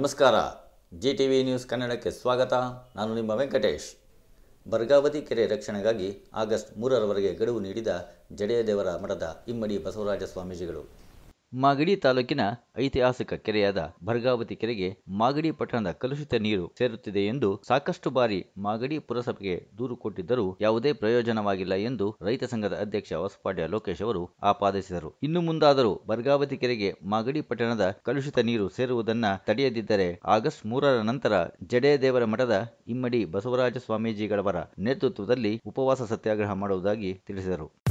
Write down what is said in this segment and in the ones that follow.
ನಮಸ್ಕಾರ. G T V news ಕನ್ನಡಕ್ಕೆ ಸ್ವಾಗತ. ನಾನು ನಿಮ್ಮ ವೆಂಕಟೇಶ್. ಬರ್ಗಾವತಿ ಕೆರೆ ರಕ್ಷಣೆಗಾಗಿ ಆಗಸ್ಟ್ ಮೂರರವರೆಗೆ ಗಡುವು ನೀಡಿದ ಜಡೆಯದೇವರ ಮಠದ ಇಮ್ಮಡಿ ಬಸವರಾಜ ಸ್ವಾಮೀಜಿಗಳು ಮಾಗಡಿ ತಾಲೂಕಿನ ಐತಿಹಾಸಿಕ ಕೆರೆಯಾದ ಭರ್ಗಾವತಿ ಕೆರೆಗೆ ಮಾಗಡಿ ಪಟ್ಟಣದ ಕಲುಷಿತ ನೀರು ಸೇರುತ್ತಿದೆ ಎಂದು ಸಾಕಷ್ಟು ಬಾರಿ ಮಾಗಡಿ ಪುರಸಭೆಗೆ ದೂರು ಕೊಟ್ಟಿದ್ದರೂ ಯಾವುದೇ ಪ್ರಯೋಜನವಾಗಿಲ್ಲ ಎಂದು ರೈತ ಸಂಘದ ಅಧ್ಯಕ್ಷ ಹೊಸಪಾಡ್ಯ ಲೋಕೇಶ್ ಅವರು ಆಪಾದಿಸಿದರು. ಇನ್ನು ಮುಂದಾದರೂ ಭರ್ಗಾವತಿ ಕೆರೆಗೆ ಮಾಗಡಿ ಪಟ್ಟಣದ ಕಲುಷಿತ ನೀರು ಸೇರುವುದನ್ನ ತಡೆಯದಿದ್ದರೆ ಆಗಸ್ಟ್ ಮೂರರ ನಂತರ ಜಡೇದೇವರ ಮಠದ ಇಮ್ಮಡಿ ಬಸವರಾಜ ಸ್ವಾಮೀಜಿಗಳವರ ನೇತೃತ್ವದಲ್ಲಿ ಉಪವಾಸ ಸತ್ಯಾಗ್ರಹ ಮಾಡುವುದಾಗಿ ತಿಳಿಸಿದರು.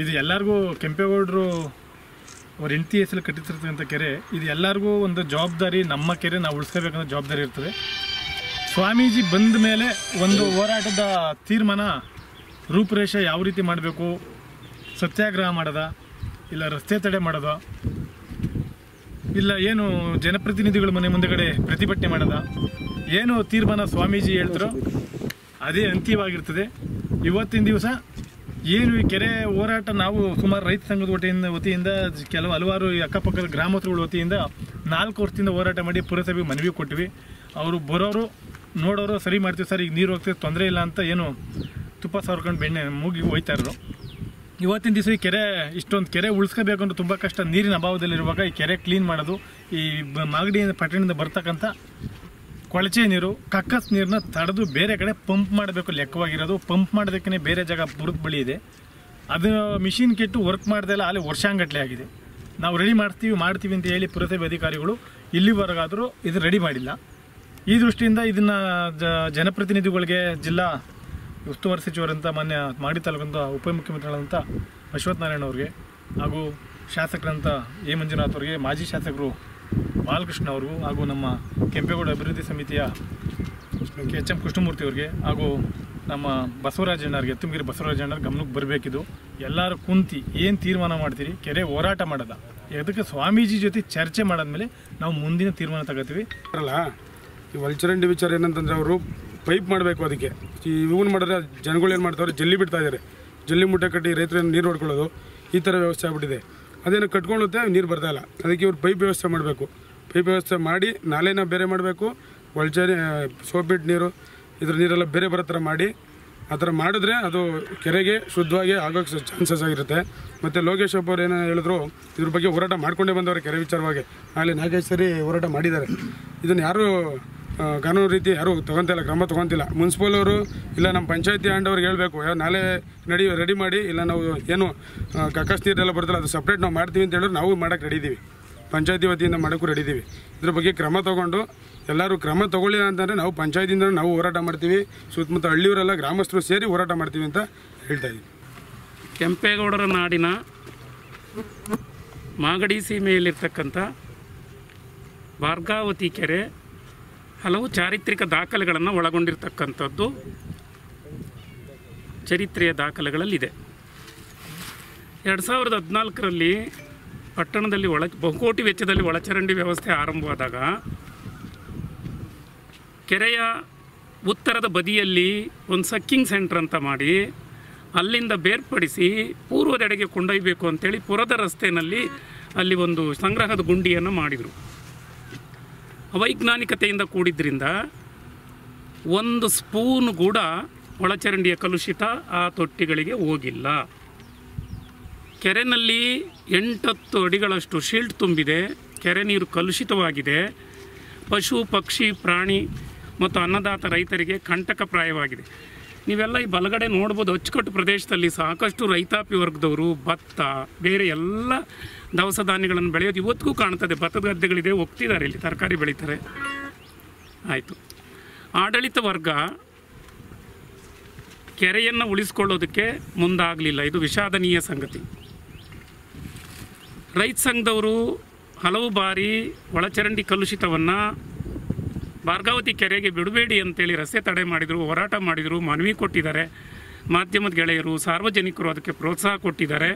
ಇದು ಎಲ್ಲರಿಗೂ ಕೆಂಪೇಗೌಡರು ಅವ್ರ ಹೆಂಡತಿ ಹೆಸರು ಕಟ್ಟಿಸಿರ್ತಕ್ಕಂಥ ಕೆರೆ. ಇದು ಎಲ್ಲರಿಗೂ ಒಂದು ಜವಾಬ್ದಾರಿ, ನಮ್ಮ ಕೆರೆ ನಾವು ಉಳಿಸ್ಕೋಬೇಕನ್ನೋ ಜವಾಬ್ದಾರಿ ಇರ್ತದೆ. ಸ್ವಾಮೀಜಿ ಬಂದ ಮೇಲೆ ಒಂದು ಹೋರಾಟದ ತೀರ್ಮಾನ ರೂಪುರೇಷೆ ಯಾವ ರೀತಿ ಮಾಡಬೇಕು? ಸತ್ಯಾಗ್ರಹ ಮಾಡೋದ? ಇಲ್ಲ ರಸ್ತೆ ತಡೆ ಮಾಡೋದ? ಇಲ್ಲ ಏನು ಜನಪ್ರತಿನಿಧಿಗಳ ಮನೆ ಮುಂದೆಗಡೆ ಪ್ರತಿಭಟನೆ ಮಾಡೋದ? ಏನು ತೀರ್ಮಾನ ಸ್ವಾಮೀಜಿ ಹೇಳ್ತಾರೋ ಅದೇ ಅಂತ್ಯವಾಗಿರ್ತದೆ. ಇವತ್ತಿನ ದಿವಸ ಏನು ಈ ಕೆರೆ ಹೋರಾಟ ನಾವು ಸುಮಾರು ರೈತ ಸಂಘದ ವತಿಯಿಂದ ವತಿಯಿಂದ ಕೆಲವು ಹಲವಾರು ಅಕ್ಕಪಕ್ಕದ ಗ್ರಾಮಸ್ಥರುಗಳ ವತಿಯಿಂದ ನಾಲ್ಕು ವರ್ಷದಿಂದ ಹೋರಾಟ ಮಾಡಿ ಪುರಸಭೆಗೆ ಮನವಿ ಕೊಟ್ಟಿವಿ. ಅವರು ಬರೋರು, ನೋಡೋರು ಸರಿ ಮಾಡ್ತೀವಿ, ಸರ್, ಈಗ ನೀರು ಹೋಗ್ತೀವಿ ತೊಂದರೆ ಇಲ್ಲ ಅಂತ ಏನು ತುಪ್ಪ ಸಾವಿರ್ಕೊಂಡು ಬೆಣ್ಣೆ ಮೂಗಿ ಹೋಯ್ತಾ ಇದ್ರು ಇವತ್ತಿನ ದಿವಸ ಈ ಕೆರೆ, ಇಷ್ಟೊಂದು ಕೆರೆ ಉಳಿಸ್ಕೋಬೇಕು ಅಂದ್ರೆ ತುಂಬ ಕಷ್ಟ. ನೀರಿನ ಅಭಾವದಲ್ಲಿರುವಾಗ ಈ ಕೆರೆ ಕ್ಲೀನ್ ಮಾಡೋದು, ಈ ಮಾಗಡಿಯಿಂದ, ಪಟ್ಟಣದಿಂದ ಬರ್ತಕ್ಕಂಥ ಕೊಳಚೆ ನೀರು, ಕಕ್ಕಸ್ ನೀರನ್ನ ತಡೆದು ಬೇರೆ ಕಡೆ ಪಂಪ್ ಮಾಡಬೇಕು. ಲೆಕ್ಕವಾಗಿರೋದು ಪಂಪ್ ಮಾಡೋದಕ್ಕೆ ಬೇರೆ ಜಾಗ ಬುರದ ಬಳಿ ಇದೆ. ಅದು ಮಿಷಿನ್ ಕೆಟ್ಟು ವರ್ಕ್ ಮಾಡ್ದೆಲ್ಲ ಅಲ್ಲಿ ವರ್ಷಾಂಗಟ್ಲೆ ಆಗಿದೆ. ನಾವು ರೆಡಿ ಮಾಡ್ತೀವಿ ಮಾಡ್ತೀವಿ ಅಂತ ಹೇಳಿ ಪುರಸಭೆ ಅಧಿಕಾರಿಗಳು ಇಲ್ಲಿವರೆಗಾದರೂ ಇದು ರೆಡಿ ಮಾಡಿಲ್ಲ. ಈ ದೃಷ್ಟಿಯಿಂದ ಇದನ್ನು ಜನಪ್ರತಿನಿಧಿಗಳಿಗೆ ಜಿಲ್ಲಾ ಉಸ್ತುವಾರಿ ಸಚಿವರಂತ, ಮಾನ್ಯ ಮಾಡಿ ತಾಲೂಕಿನ ಉಪಮುಖ್ಯಮಂತ್ರಿಗಳಂತ ಅಶ್ವಥ್ ನಾರಾಯಣ ಅವ್ರಿಗೆ ಹಾಗೂ ಶಾಸಕರಂತ ಎ ಮಂಜುನಾಥ್ ಅವರಿಗೆ ಮಾಜಿ ಶಾಸಕರು ಬಾಲಕೃಷ್ಣ ಅವ್ರಿಗೂ ಹಾಗೂ ನಮ್ಮ ಕೆಂಪೇಗೌಡ ಅಭಿವೃದ್ಧಿ ಸಮಿತಿಯ ಎಚ್ ಎಂ ಕೃಷ್ಣಮೂರ್ತಿ ಅವರಿಗೆ ಹಾಗೂ ನಮ್ಮ ಬಸವರಾಜಣ್ಣವ್ರಿಗೆ ಎತ್ತುಮಗಿರಿ ಬಸವರಾಜಣ್ಣವ್ರ ಗಮನಕ್ಕೆ ಬರಬೇಕಿದು. ಎಲ್ಲರೂ ಕುಂತಿ ಏನು ತೀರ್ಮಾನ ಮಾಡ್ತೀರಿ? ಕೆರೆ ಹೋರಾಟ ಮಾಡೋದ. ಅದಕ್ಕೆ ಸ್ವಾಮೀಜಿ ಜೊತೆ ಚರ್ಚೆ ಮಾಡಾದ್ಮೇಲೆ ನಾವು ಮುಂದಿನ ತೀರ್ಮಾನ ತಗೋತೀವಿ. ಅಲ್ಲ, ಈ ಒಳಚರಂಡಿ ವಿಚಾರ ಏನಂತಂದ್ರೆ ಅವರು ಪೈಪ್ ಮಾಡಬೇಕು ಅದಕ್ಕೆ. ಈ ಇವನ್ ಮಾಡಿದ್ರೆ ಜನಗಳು ಏನು ಮಾಡ್ತಾರೆ? ಜಲ್ಲಿ ಬಿಡ್ತಾ ಇದ್ದಾರೆ ಜಲ್ಲಿ ಮುಟ್ಟೆ ಕಟ್ಟಿ ರೈತರನ್ನು ನೀರು ಹೊಡ್ಕೊಳ್ಳೋದು? ಈ ಥರ ವ್ಯವಸ್ಥೆ ಆಗ್ಬಿಟ್ಟಿದೆ. ಅದೇನು ಕಟ್ಕೊಳ್ಳುತ್ತೆ, ನೀರು ಬರ್ತಾ ಇಲ್ಲ. ಅದಕ್ಕೆ ಇವ್ರು ಪೈಪ್ ವ್ಯವಸ್ಥೆ ಮಾಡಬೇಕು. ಪೈಪ್ ವ್ಯವಸ್ಥೆ ಮಾಡಿ ನಾಲೆನ ಬೇರೆ ಮಾಡಬೇಕು. ಒಳಚರಿ ಸೋಪಿಟ್ ನೀರು, ಇದ್ರ ನೀರೆಲ್ಲ ಬೇರೆ ಬರೋ ಥರ ಮಾಡಿ. ಆ ಥರ ಮಾಡಿದ್ರೆ ಅದು ಕೆರೆಗೆ ಶುದ್ಧವಾಗಿ ಆಗೋಕ್ಕೆ ಚಾನ್ಸಸ್ ಆಗಿರುತ್ತೆ. ಮತ್ತು ಲೋಕೇಶ್ ಅವ್ರು ಏನೋ ಹೇಳಿದ್ರು, ಇದ್ರ ಬಗ್ಗೆ ಹೋರಾಟ ಮಾಡ್ಕೊಂಡೇ ಬಂದವರು ಕೆರೆ ವಿಚಾರವಾಗಿ. ನಾಳೆ ನಾಲ್ಕೈದು ಸರಿ ಹೋರಾಟ ಮಾಡಿದ್ದಾರೆ. ಇದನ್ನು ಯಾರು ಕಾನೂನು ರೀತಿ ಯಾರು ತೊಗೊತಿಲ್ಲ, ಕ್ರಮ ತೊಗೊತಿಲ್ಲ. ಮುನ್ಸಿಪಲ್ ಅವರು, ಇಲ್ಲ ನಮ್ಮ ಪಂಚಾಯತಿ ಅವ್ರಿಗೆ ಹೇಳಬೇಕು ನಾಳೆ ನಡಿ ರೆಡಿ ಮಾಡಿ, ಇಲ್ಲ ನಾವು ಏನು ಕಕ್ಕಸ್ ನೀರೆಲ್ಲ ಬರ್ತಲ್ಲ ಅದು ಸಪ್ರೇಟ್ ನಾವು ಮಾಡ್ತೀವಿ ಅಂತ ಹೇಳಿದ್ರೆ, ನಾವು ಮಾಡೋಕ್ಕೆ ರೆಡಿ ಇದ್ದೀವಿ ಪಂಚಾಯತಿ ವತಿಯಿಂದ ಮಾಡೋಕ್ಕೂ ರೆಡಿ ಇದ್ದೀವಿ ಇದ್ರ ಬಗ್ಗೆ ಕ್ರಮ ತಗೊಂಡು, ಎಲ್ಲರೂ ಕ್ರಮ ತೊಗೊಳ್ಳಿಲ್ಲ ಅಂತಂದರೆ ನಾವು ಪಂಚಾಯತಿಯಿಂದ ನಾವು ಹೋರಾಟ ಮಾಡ್ತೀವಿ. ಸುತ್ತಮುತ್ತ ಹಳ್ಳಿಯವರೆಲ್ಲ ಗ್ರಾಮಸ್ಥರು ಸೇರಿ ಹೋರಾಟ ಮಾಡ್ತೀವಿ ಅಂತ ಹೇಳ್ತಾ ಇದ್ದೀವಿ ಕೆಂಪೇಗೌಡರ ನಾಡಿನ ಮಾಗಡಿ ಸೀಮೆಯಲ್ಲಿರ್ತಕ್ಕಂಥ ಭಾರ್ಗಾವತಿ ಕೆರೆ ಹಲವು ಚಾರಿತ್ರಿಕ ದಾಖಲೆಗಳನ್ನು ಒಳಗೊಂಡಿರ್ತಕ್ಕಂಥದ್ದು ಚರಿತ್ರೆಯ ದಾಖಲೆಗಳಲ್ಲಿದೆ. ಎರಡು ಸಾವಿರದ ಹದಿನಾಲ್ಕರಲ್ಲಿ ಪಟ್ಟಣದಲ್ಲಿ ಒಳ, ಬಹುಕೋಟಿ ವೆಚ್ಚದಲ್ಲಿ ಒಳಚರಂಡಿ ವ್ಯವಸ್ಥೆ ಆರಂಭವಾದಾಗ ಕೆರೆಯ ಉತ್ತರದ ಬದಿಯಲ್ಲಿ ಒಂದು ಸಕ್ಕಿಂಗ್ ಸೆಂಟರ್ ಅಂತ ಮಾಡಿ ಅಲ್ಲಿಂದ ಬೇರ್ಪಡಿಸಿ ಪೂರ್ವದೆಡೆಗೆ ಕೊಂಡೊಯ್ಯಬೇಕು ಅಂತೇಳಿ ಪುರದ ರಸ್ತೆಯಲ್ಲಿ ಅಲ್ಲಿ ಒಂದು ಸಂಗ್ರಹದ ಗುಂಡಿಯನ್ನು ಮಾಡಿದರು. ಅವೈಜ್ಞಾನಿಕತೆಯಿಂದ ಕೂಡಿದ್ರಿಂದ ಒಂದು ಸ್ಪೂನ್ ಕೂಡ ಒಳಚರಂಡಿಯ ಕಲುಷಿತ ಆ ತೊಟ್ಟಿಗಳಿಗೆ ಹೋಗಿಲ್ಲ. ಕೆರೆನಲ್ಲಿ ಎಂಟತ್ತು ಅಡಿಗಳಷ್ಟು ಶೀಲ್ಟ್ ತುಂಬಿದೆ. ಕೆರೆ ನೀರು ಕಲುಷಿತವಾಗಿದೆ. ಪಶು, ಪಕ್ಷಿ, ಪ್ರಾಣಿ ಮತ್ತು ಅನ್ನದಾತ ರೈತರಿಗೆ ಕಂಟಕಪ್ರಾಯವಾಗಿದೆ ನೀವೆಲ್ಲ ಈ ಬಲಗಡೆ ನೋಡ್ಬೋದು, ಅಚ್ಚುಕಟ್ಟು ಪ್ರದೇಶದಲ್ಲಿ ಸಾಕಷ್ಟು ರೈತಾಪಿ ವರ್ಗದವರು ಭತ್ತ, ಬೇರೆ ಎಲ್ಲ ದವಸ ಧಾನ್ಯಗಳನ್ನು ಬೆಳೆಯೋದು ಇವತ್ತಿಗೂ ಕಾಣ್ತದೆ. ಭತ್ತದ ಗದ್ದೆಗಳಿದೆ, ಒಪ್ತಿದ್ದಾರೆ ಇಲ್ಲಿ, ತರಕಾರಿ ಬೆಳೀತಾರೆ. ಆಯಿತು. ಆಡಳಿತ ವರ್ಗ ಕೆರೆಯನ್ನು ಉಳಿಸ್ಕೊಳ್ಳೋದಕ್ಕೆ ಮುಂದಾಗಲಿಲ್ಲ. ಇದು ವಿಷಾದನೀಯ ಸಂಗತಿ. ರೈತ ಸಂಘದವರು ಹಲವು ಬಾರಿ ಒಳಚರಂಡಿ ಕಲುಷಿತವನ್ನು ಭಾರ್ಗಾವತಿ ಕೆರೆಗೆ ಬಿಡಬೇಡಿ ಅಂತೇಳಿ ರಸ್ತೆ ತಡೆ ಮಾಡಿದರು, ಹೋರಾಟ ಮಾಡಿದರು, ಮನವಿ ಕೊಟ್ಟಿದ್ದಾರೆ. ಮಾಧ್ಯಮದ ಗೆಳೆಯರು, ಸಾರ್ವಜನಿಕರು ಅದಕ್ಕೆ ಪ್ರೋತ್ಸಾಹ ಕೊಟ್ಟಿದ್ದಾರೆ.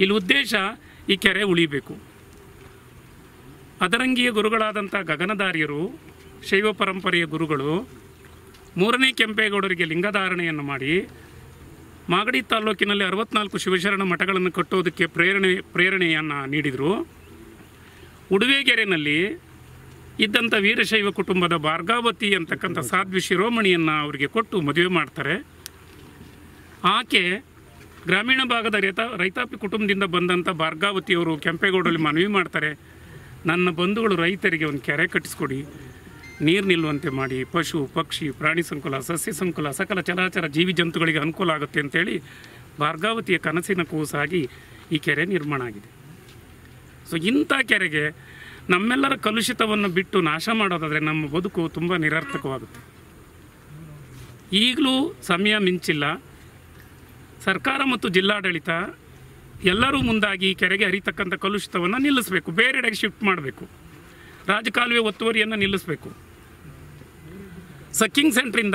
ಇಲ್ಲಿ ಉದ್ದೇಶ ಈ ಕೆರೆ ಉಳಿಬೇಕು. ಅದರಂಗಿಯ ಗುರುಗಳಾದಂಥ ಗಗನಧಾರಿಯರು, ಶೈವ ಪರಂಪರೆಯ ಗುರುಗಳು, ಮೂರನೇ ಕೆಂಪೇಗೌಡರಿಗೆ ಲಿಂಗಧಾರಣೆಯನ್ನು ಮಾಡಿ, ಮಾಗಡಿ ತಾಲ್ಲೂಕಿನಲ್ಲಿ ಅರವತ್ನಾಲ್ಕು ಶಿವಶರಣ ಮಠಗಳನ್ನು ಕಟ್ಟೋದಕ್ಕೆ ಪ್ರೇರಣೆ, ಪ್ರೇರಣೆಯನ್ನು ನೀಡಿದರು. ಉಡುವೆಗೆರೆನಲ್ಲಿ ಇದ್ದಂಥ ವೀರಶೈವ ಕುಟುಂಬದ ಭಾರ್ಗಾವತಿ ಅಂತಕ್ಕಂಥ ಸಾಧ್ವಿ ಶಿರೋಮಣಿಯನ್ನು ಅವರಿಗೆ ಕೊಟ್ಟು ಮದುವೆ ಮಾಡ್ತಾರೆ. ಆಕೆ ಗ್ರಾಮೀಣ ಭಾಗದ ರೈತ, ರೈತಾಪಿ ಕುಟುಂಬದಿಂದ ಬಂದಂಥ ಭಾರ್ಗಾವತಿಯವರು ಕೆಂಪೇಗೌಡರಲ್ಲಿ ಮನವಿ ಮಾಡ್ತಾರೆ, ನನ್ನ ಬಂಧುಗಳು ರೈತರಿಗೆ ಒಂದು ಕೆರೆ ಕಟ್ಟಿಸ್ಕೊಡಿ. ನೀರು ನಿಲ್ಲುವಂತೆ ಮಾಡಿ. ಪಶು, ಪಕ್ಷಿ, ಪ್ರಾಣಿ ಸಂಕುಲ, ಸಸ್ಯ ಸಂಕುಲ, ಸಕಲ ಚರಾಚರ ಜೀವಿ ಜಂತುಗಳಿಗೆ ಅನುಕೂಲ ಆಗುತ್ತೆ ಅಂತೇಳಿ ಭಾರ್ಗಾವತಿಯ ಕನಸಿನ ಕೂಸಾಗಿ ಈ ಕೆರೆ ನಿರ್ಮಾಣ ಆಗಿದೆ. ಸೊ ಇಂಥ ಕೆರೆಗೆ ನಮ್ಮೆಲ್ಲರ ಕಲುಷಿತವನ್ನು ಬಿಟ್ಟು ನಾಶ ಮಾಡೋದಾದರೆ ನಮ್ಮ ಬದುಕು ತುಂಬ ನಿರರ್ಥಕವಾಗುತ್ತೆ. ಈಗಲೂ ಸಮಯ ಮಿಂಚಿಲ್ಲ. ಸರ್ಕಾರ ಮತ್ತು ಜಿಲ್ಲಾಡಳಿತ ಎಲ್ಲರೂ ಮುಂದಾಗಿ ಕೆರೆಗೆ ಹರಿತಕ್ಕಂಥ ಕಲುಷಿತವನ್ನು ನಿಲ್ಲಿಸಬೇಕು. ಬೇರೆಡೆಗೆ ಶಿಫ್ಟ್ ಮಾಡಬೇಕು. ರಾಜಕಾಲುವೆ ಒತ್ತುವರಿಯನ್ನು ನಿಲ್ಲಿಸಬೇಕು. ಸಕ್ಕಿಂಗ್ ಸೆಂಟ್ರಿಂದ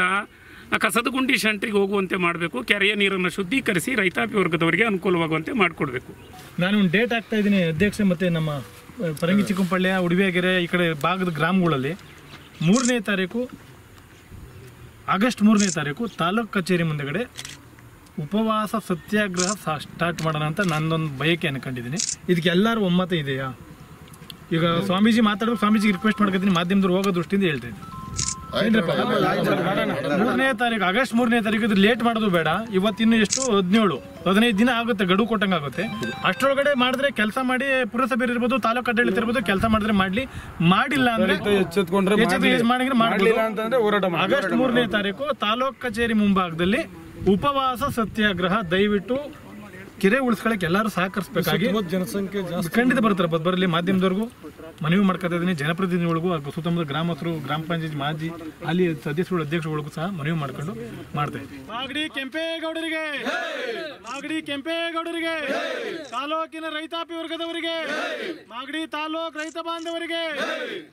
ಕಸದ ಗುಂಡಿ ಸೆಂಟ್ರಿಗೆ ಹೋಗುವಂತೆ ಮಾಡಬೇಕು. ಕೆರೆಯ ನೀರನ್ನು ಶುದ್ಧೀಕರಿಸಿ ರೈತಾಪಿ ವರ್ಗದವರಿಗೆ ಅನುಕೂಲವಾಗುವಂತೆ ಮಾಡಿಕೊಡ್ಬೇಕು. ನಾನು ಡೇಟ್ ಆಗ್ತಾ ಇದ್ದೀನಿ, ಅಧ್ಯಕ್ಷ ಮತ್ತು ನಮ್ಮ ಪರಂಗಿ ಚಿಕ್ಕಂಪಳ್ಳಿಯ ಉಡುಬೇಗೆರೆ ಈ ಕಡೆ ಭಾಗದ ಗ್ರಾಮಗಳಲ್ಲಿ ಮೂರನೇ ತಾರೀಕು, ಆಗಸ್ಟ್ ಮೂರನೇ ತಾರೀಕು ತಾಲೂಕು ಕಚೇರಿ ಮುಂದೆಗಡೆ ಉಪವಾಸ ಸತ್ಯಾಗ್ರಹ ಸ್ಟಾರ್ಟ್ ಮಾಡೋಣ ಅಂತ ನನ್ನೊಂದು ಬಯಕೆ ಅನ್ಕೊಂಡಿದ್ದೀನಿ ಇದಕ್ಕೆ ಎಲ್ಲರೂ ಒಮ್ಮತ ಇದೆಯಾ? ಈಗ ಸ್ವಾಮೀಜಿ ಮಾತಾಡೋದು ಸ್ವಾಮೀಜಿಗೆ ರಿಕ್ವೆಸ್ಟ್ ಮಾಡ್ಕೊತೀನಿ, ಮಾಧ್ಯಮದವ್ರು ಹೋಗೋ ದೃಷ್ಟಿಯಿಂದ ಹೇಳ್ತಾ ಇದ್ದೀನಿ. ಮೂರನೇ ತಾರೀಕು ಆಗಸ್ಟ್ ಮೂರನೇ ತಾರೀಕು ಇದು ಲೇಟ್ ಮಾಡೋದು ಬೇಡ. ಇವತ್ತಿನ್ನು ಎಷ್ಟು? ಹದಿನೇಳು. ಹದಿನೈದು ದಿನ ಆಗುತ್ತೆ ಗಡುವು ಕೊಟ್ಟಂಗಾಗುತ್ತೆ ಅಷ್ಟರೊಳಗಡೆ ಮಾಡಿದ್ರೆ ಕೆಲಸ ಮಾಡಿ ಪುರಸಭೆ ಇರ್ಬೋದು ತಾಲೂಕು ಆಡಳಿತ ಇರ್ಬೋದು ಕೆಲಸ ಮಾಡಿದ್ರೆ ಮಾಡ್ಲಿ. ಮಾಡಿಲ್ಲ ಅಂದ್ರೆ ಮಾಡಿದ್ರೆ ಮಾಡ್ಲಿಲ್ಲ. ಅಂತಂದ್ರೆ ಹೋರಾಟ ಆಗಸ್ಟ್ ಮೂರನೇ ತಾರೀಕು ತಾಲೂಕು ಕಚೇರಿ ಮುಂಭಾಗದಲ್ಲಿ ಉಪವಾಸ ಸತ್ಯಾಗ್ರಹ ದಯವಿಟ್ಟು ಕೆರೆ ಉಳಿಸ್ಕೊಳಕ್ಕೆ ಎಲ್ಲರೂ ಸಹಕರಿಸಬೇಕಾಗಿ ಜನಸಂಖ್ಯೆ ಖಂಡಿತ ಬರ್ತಾರೆ ಬದ್- ಬರಲಿ ಮಾಧ್ಯಮದವ್ರಿಗೂ ಮನವಿ ಮಾಡ್ಕೊತಾ ಇದ್ದೀನಿ. ಜನಪ್ರತಿನಿಧಿಗಳಿಗೂ ಹಾಗೂ ಸುತ್ತಮುತ್ತ ಗ್ರಾಮಸ್ಥರು ಗ್ರಾಮ ಪಂಚಾಯತ್ ಮಾಜಿ ಅಲ್ಲಿ ಸದಸ್ಯರು ಅಧ್ಯಕ್ಷರುಗಳಿಗೂ ಸಹ ಮನವಿ ಮಾಡ್ಕೊಂಡು ಮಾಡ್ತಾ ಇದ್ದೀವಿ ಮಾಗಡಿ ಕೆಂಪೇಗೌಡರಿಗೆ ಮಾಗಡಿ ಕೆಂಪೇಗೌಡರಿಗೆ ತಾಲೂಕಿನ ರೈತಾಪಿ ವರ್ಗದವರಿಗೆ ಮಾಗಡಿ ತಾಲೂಕ್ ರೈತ ಬಾಂಧವರಿಗೆ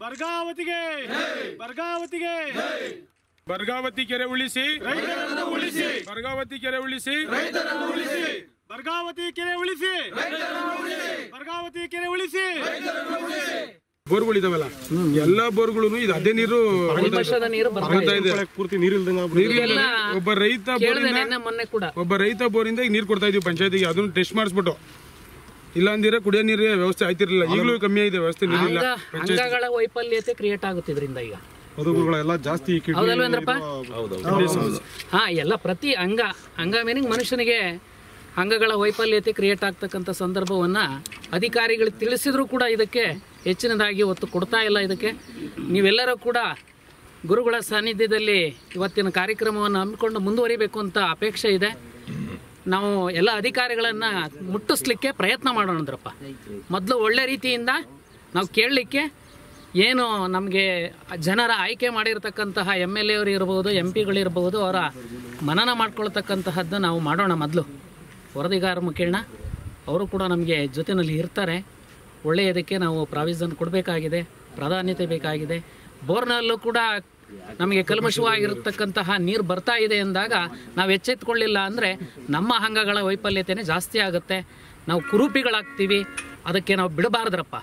ಬರ್ಗಾವತಿಗೆ ಬರ್ಗಾವತಿಗೆ ಬರ್ಗಾವತಿ ಕೆರೆ ಉಳಿಸಿ ಉಳಿಸಿ ಬರ್ಗಾವತಿ ಕೆರೆ ಉಳಿಸಿ. ಬರ್ಗಾವತಿ ಕೆರೆ ಉಳಿಸಿ. ಬರ್ಗಾವತಿ ಕೆರೆ ಉಳಿಸಿ. ಬೋರ್ಗಳಿದಾವಲ್ಲ ಎಲ್ಲಾ ಬೋರ್ಗಳು ಇದು. ಅದೇ ನೀರು ವರ್ಷದ ನೀರು ಬರ್ತಾ ಬರ್ತಾ ಇದೆ. ಪೂರ್ತಿ ನೀರಿಲ್ದಂಗ ಒಬ್ಬ ರೈತ ಒಬ್ಬ ರೈತ ಬೋರಿಂದ ಈಗ ನೀರು ಕೊಡ್ತಾ ಇದೀವಿ ಪಂಚಾಯತಿಗೆ. ಅದನ್ನ ಟೆಸ್ಟ್ ಮಾಡಿಸ್ಬಿಟ್ಟು. ಇಲ್ಲ ಅಂದಿರ ಕುಡಿಯೋ ನೀರಿನ ವ್ಯವಸ್ಥೆ ಆಯ್ತಿರ್ಲಿಲ್ಲ. ಈಗಲೂ ಕಮ್ಮಿ ಆಗಿದೆ ವ್ಯವಸ್ಥೆ ನೀರಿಲ್ಲ. ಅಂಗ ಅಂಗಗಳ ವೈಫಲ್ಯತೆ ಕ್ರಿಯೇಟ್ ಆಗುತ್ತಿದ್ರಿಂದ ಈಗ. ಬದುಕುಗಳೆಲ್ಲ ಜಾಸ್ತಿ ಹಾ ಎಲ್ಲ ಪ್ರತಿ ಅಂಗ ಅಂಗ ಮೀನಿಂಗ್ ಮನುಷ್ಯನಿಗೆ ಅಂಗಗಳ ವೈಫಲ್ಯತೆ ಕ್ರಿಯೇಟ್ ಆಗ್ತಕ್ಕಂಥ ಸಂದರ್ಭವನ್ನು ಅಧಿಕಾರಿಗಳು ತಿಳಿಸಿದರೂ ಕೂಡ ಇದಕ್ಕೆ ಹೆಚ್ಚಿನದಾಗಿ ಒತ್ತು ಕೊಡ್ತಾ ಇಲ್ಲ ಇದಕ್ಕೆ. ನೀವೆಲ್ಲರೂ ಕೂಡ ಗುರುಗಳ ಸಾನ್ನಿಧ್ಯದಲ್ಲಿ ಇವತ್ತಿನ ಕಾರ್ಯಕ್ರಮವನ್ನು ಹಮ್ಮಿಕೊಂಡು ಮುಂದುವರಿಬೇಕು ಅಂತ ಅಪೇಕ್ಷೆ ಇದೆ. ನಾವು ಎಲ್ಲ ಅಧಿಕಾರಿಗಳನ್ನು ಮುಟ್ಟಿಸ್ಲಿಕ್ಕೆ ಪ್ರಯತ್ನ ಮಾಡೋಣ ಅಂದ್ರಪ್ಪ. ಮೊದಲು ಒಳ್ಳೆ ರೀತಿಯಿಂದ ನಾವು ಕೇಳಲಿಕ್ಕೆ ಏನು ನಮಗೆ ಜನರ ಆಯ್ಕೆ ಮಾಡಿರ್ತಕ್ಕಂತಹ ಎಂ ಎಲ್ ಎವರು ಇರ್ಬೋದು ಎಂ ಪಿಗಳಿರ್ಬೋದು ಅವರ ಮನನ ಮಾಡ್ಕೊಳ್ತಕ್ಕಂತಹದ್ದು ನಾವು ಮಾಡೋಣ ಮೊದಲು. ವರದಿಗಾರ ಮುಖೇಣ ಅವರು ಕೂಡ ನಮಗೆ ಜೊತೆಯಲ್ಲಿ ಇರ್ತಾರೆ. ಒಳ್ಳೆಯದಕ್ಕೆ ನಾವು ಪ್ರಾವಿಷನ್ ಕೊಡಬೇಕಾಗಿದೆ, ಪ್ರಾಧಾನ್ಯತೆ ಬೇಕಾಗಿದೆ. ಬೋರ್ನಲ್ಲೂ ಕೂಡ ನಮಗೆ ಕಲ್ಮಶವಾಗಿರತಕ್ಕಂತಹ ನೀರು ಬರ್ತಾ ಇದೆ ಎಂದಾಗ ನಾವು ಎಚ್ಚೆತ್ಕೊಳ್ಳಿಲ್ಲ ಅಂದರೆ ನಮ್ಮ ಅಂಗಗಳ ವೈಫಲ್ಯತೆಯೇ ಜಾಸ್ತಿ ಆಗುತ್ತೆ. ನಾವು ಕುರೂಪಿಗಳಾಗ್ತೀವಿ, ಅದಕ್ಕೆ ನಾವು ಬಿಡಬಾರ್ದ್ರಪ್ಪ.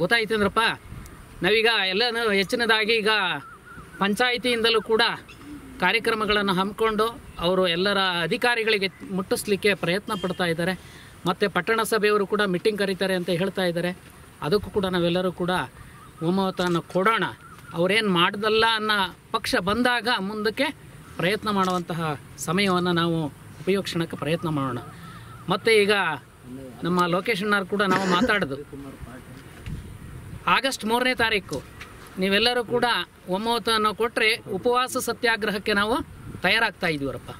ಗೊತ್ತಾಯ್ತಂದ್ರಪ್ಪ ನಾವೀಗ ಎಲ್ಲ ಹೆಚ್ಚಿನದಾಗಿ ಈಗ ಪಂಚಾಯಿತಿಯಿಂದಲೂ ಕೂಡ ಕಾರ್ಯಕ್ರಮಗಳನ್ನು ಹಮ್ಮಿಕೊಂಡು ಅವರು ಎಲ್ಲರ ಅಧಿಕಾರಿಗಳಿಗೆ ಮುಟ್ಟಿಸ್ಲಿಕ್ಕೆ ಪ್ರಯತ್ನ ಪಡ್ತಾ ಇದ್ದಾರೆ. ಮತ್ತು ಪಟ್ಟಣ ಸಭೆಯವರು ಕೂಡ ಮೀಟಿಂಗ್ ಕರೀತಾರೆ ಅಂತ ಹೇಳ್ತಾ ಇದ್ದಾರೆ. ಅದಕ್ಕೂ ಕೂಡ ನಾವೆಲ್ಲರೂ ಕೂಡ ಒಮ್ಮತವನ್ನು ಕೊಡೋಣ. ಅವರೇನು ಮಾಡ್ದಲ್ಲ ಅನ್ನೋ ಪಕ್ಷ ಬಂದಾಗ ಮುಂದಕ್ಕೆ ಪ್ರಯತ್ನ ಮಾಡುವಂತಹ ಸಮಯವನ್ನು ನಾವು ಉಪಯೋಗಿಸೋಣಕ್ಕೆ ಪ್ರಯತ್ನ ಮಾಡೋಣ. ಮತ್ತು ಈಗ ನಮ್ಮ ಲೊಕೇಶನ್ನವ್ರು ಕೂಡ ನಾವು ಮಾತಾಡೋದು. ಆಗಸ್ಟ್ ಮೂರನೇ ತಾರೀಕು. ನೀವೆಲ್ಲರೂ ಕೂಡ ಒಮ್ಮತವನ್ನು ಕೊಟ್ಟರೆ ಉಪವಾಸ ಸತ್ಯಾಗ್ರಹಕ್ಕೆ ನಾವು ತಯಾರಾಗ್ತಾ ಇದೀವರಪ್ಪ.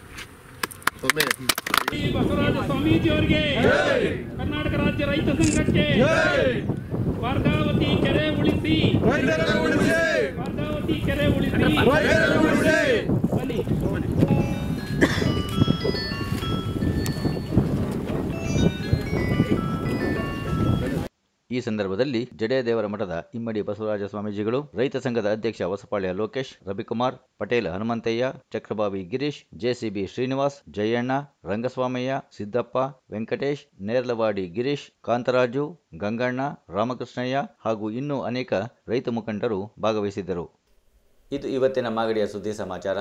ಬಸವರಾಜ ಸ್ವಾಮೀಜಿಯವರಿಗೆ ಕರ್ನಾಟಕ ರಾಜ್ಯ ರೈತ ಸಂಘಕ್ಕೆ ವಾರ್ಧಾವತಿ ಕೆರೆ ಉಳಿಸಿ. ವಾರ್ಧಾವತಿ ಕೆರೆ ಉಳಿಸಿ. ಈ ಸಂದರ್ಭದಲ್ಲಿ ಜಡೆಯದೇವರ ಮಠದ ಇಮ್ಮಡಿ ಬಸವರಾಜ ಸ್ವಾಮೀಜಿಗಳು, ರೈತ ಸಂಘದ ಅಧ್ಯಕ್ಷ ಹೊಸಪಾಳ್ಯ ಲೋಕೇಶ್, ರವಿಕುಮಾರ್, ಪಟೇಲ್ ಹನುಮಂತಯ್ಯ, ಚಕ್ರಬಾವಿ ಗಿರೀಶ್, ಜೆಸಿಬಿ ಶ್ರೀನಿವಾಸ್, ಜಯಣ್ಣ, ರಂಗಸ್ವಾಮಯ್ಯ, ಸಿದ್ದಪ್ಪ, ವೆಂಕಟೇಶ್, ನೇರ್ಲವಾಡಿ ಗಿರೀಶ್, ಕಾಂತರಾಜು, ಗಂಗಣ್ಣ, ರಾಮಕೃಷ್ಣಯ್ಯ ಹಾಗೂ ಇನ್ನೂ ಅನೇಕ ರೈತ ಮುಖಂಡರು ಭಾಗವಹಿಸಿದ್ದರು. ಇದು ಇವತ್ತಿನ ಮಾಗಡಿಯ ಸುದ್ದಿ ಸಮಾಚಾರ.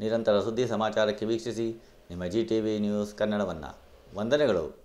ನಿರಂತರ ಸುದ್ದಿ ಸಮಾಚಾರಕ್ಕೆ ವೀಕ್ಷಿಸಿ ನಿಮ್ಮ ಜಿ ಟಿ ವಿ ನ್ಯೂಸ್ ಕನ್ನಡವನ್ನು. ವಂದನೆಗಳು.